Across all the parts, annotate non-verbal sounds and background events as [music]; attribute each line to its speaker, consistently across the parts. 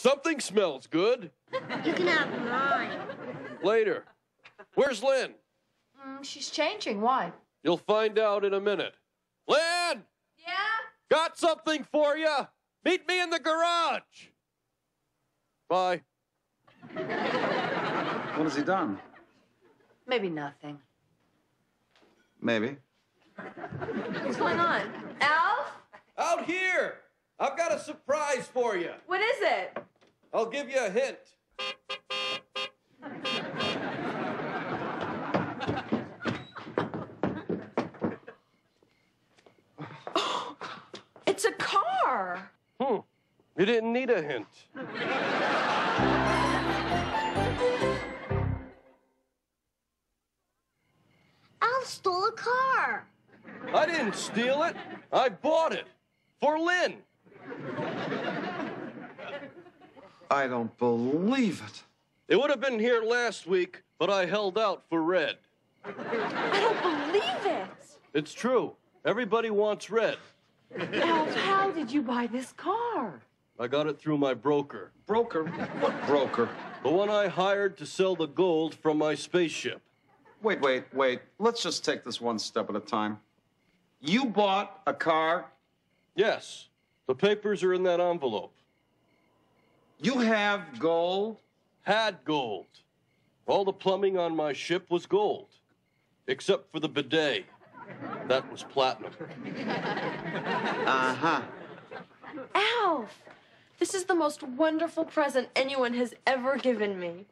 Speaker 1: Something smells good.
Speaker 2: You can have mine.
Speaker 1: Later. Where's Lynn?
Speaker 3: Mm, she's changing. Why?
Speaker 1: You'll find out in a minute. Lynn!
Speaker 3: Yeah?
Speaker 1: Got something for you. Meet me in the garage. Bye.
Speaker 4: What has he done?
Speaker 3: Maybe nothing.
Speaker 4: Maybe.
Speaker 3: What's going on? Alf?
Speaker 1: Out here. I've got a surprise for you.
Speaker 3: What is it?
Speaker 1: I'll give you a hint.
Speaker 3: It's a car.
Speaker 1: Hmm. You didn't need a hint.
Speaker 2: Al stole a car.
Speaker 1: I didn't steal it. I bought it. For Lynn.
Speaker 4: I don't believe it.
Speaker 1: It would have been here last week, but I held out for red.
Speaker 3: I don't believe it.
Speaker 1: It's true. Everybody wants red.
Speaker 3: Alf, how did you buy this car?
Speaker 1: I got it through my broker,
Speaker 4: Broker? What broker?
Speaker 1: the one I hired to sell the gold from my spaceship.
Speaker 4: Wait, wait, wait. Let's just take this one step at a time. You bought a car.
Speaker 1: Yes, the papers are in that envelope.
Speaker 4: You have gold.
Speaker 1: Had gold. All the plumbing on my ship was gold, except for the bidet. That was platinum. [laughs]
Speaker 4: Uh huh.
Speaker 3: Alf, this is the most wonderful present anyone has ever given me.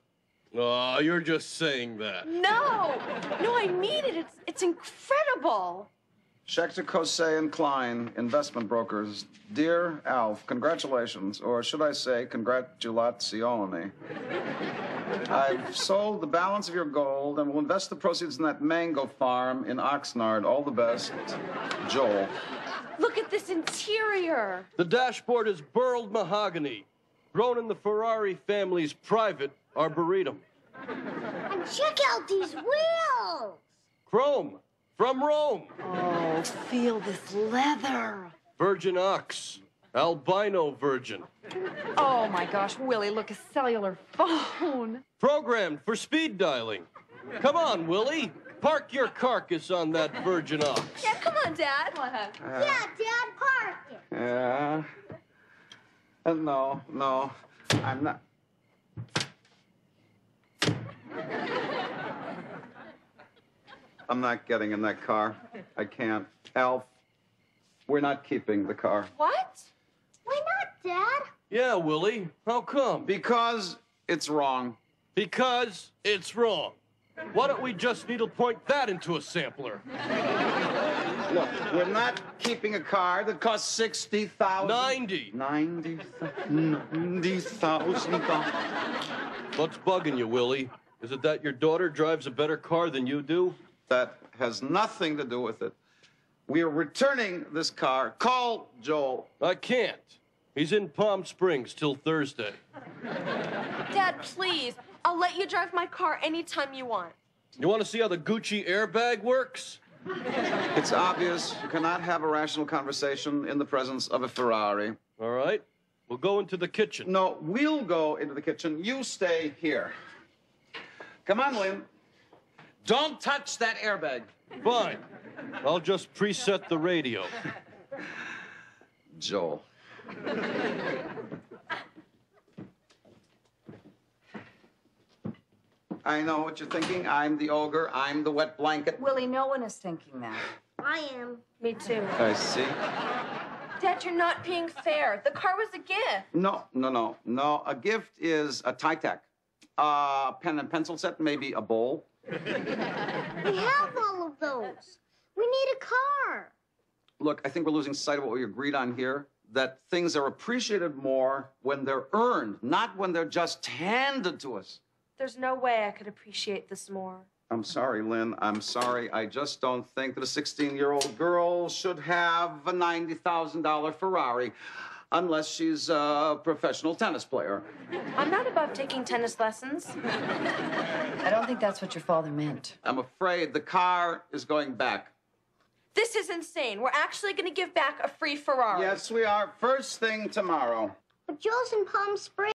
Speaker 1: Oh, you're just saying that.
Speaker 3: No, no, I mean it. It's it's incredible.
Speaker 4: Schechter, Kosei, and Klein, investment brokers. Dear Alf, congratulations, or should I say, congratulazioni. I've sold the balance of your gold and will invest the proceeds in that mango farm in Oxnard. All the best, Joel.
Speaker 3: Look at this interior.
Speaker 1: The dashboard is burled mahogany, grown in the Ferrari family's private arboretum.
Speaker 2: And check out these wheels.
Speaker 1: Chrome from Rome.
Speaker 3: Oh, feel this leather.
Speaker 1: Virgin ox. Albino virgin.
Speaker 3: Oh my gosh, Willie, look, a cellular phone.
Speaker 1: Programmed for speed dialing. Come on, Willie. Park your carcass on that virgin ox.
Speaker 3: Yeah, come on, Dad.
Speaker 2: yeah, Dad, park it.
Speaker 4: Yeah. Uh, no, no, I'm not. I'm not getting in that car. I can't. Alf, we're not keeping the car.
Speaker 3: What?
Speaker 2: Why not, Dad?
Speaker 1: Yeah, Willie. How come?
Speaker 4: Because it's wrong.
Speaker 1: Because it's wrong. Why don't we just needle point that into a sampler?
Speaker 4: Look, we're not keeping a car that costs sixty thousand.
Speaker 1: 90.
Speaker 4: Ninety. Ninety thousand dollars.
Speaker 1: What's bugging you, Willie? Is it that your daughter drives a better car than you do?
Speaker 4: That has nothing to do with it. We are returning this car. Call Joel.
Speaker 1: I can't. He's in Palm Springs till Thursday.
Speaker 3: Dad, please. I'll let you drive my car anytime you want.
Speaker 1: You want to see how the Gucci airbag works?
Speaker 4: It's obvious you cannot have a rational conversation in the presence of a Ferrari.
Speaker 1: All right. We'll go into the kitchen.
Speaker 4: No, we'll go into the kitchen. You stay here. Come on, Lynn. Don't touch that airbag.
Speaker 1: Fine. I'll just preset the radio.
Speaker 4: Joel. I know what you're thinking. I'm the ogre. I'm the wet blanket.
Speaker 5: Willie, no one is thinking that.
Speaker 2: I am.
Speaker 3: Me too.
Speaker 4: I see.
Speaker 3: Dad, you're not being fair. The car was a gift.
Speaker 4: No, no, no, no. A gift is a tie tack, a pen and pencil set, maybe a bowl.
Speaker 2: We have all of those. We need a car.
Speaker 4: Look, I think we're losing sight of what we agreed on here. That things are appreciated more when they're earned, not when they're just handed to us.
Speaker 3: There's no way I could appreciate this more.
Speaker 4: I'm sorry, Lynn. I'm sorry. I just don't think that a 16 year old girl should have a $90,000 Ferrari unless she's a professional tennis player.
Speaker 3: I'm not above taking tennis lessons.
Speaker 5: I don't think that's what your father meant.
Speaker 4: I'm afraid the car is going back.
Speaker 3: This is insane. We're actually going to give back a free Ferrari.
Speaker 4: Yes, we are. First thing tomorrow.
Speaker 2: But Joe's in Palm Springs.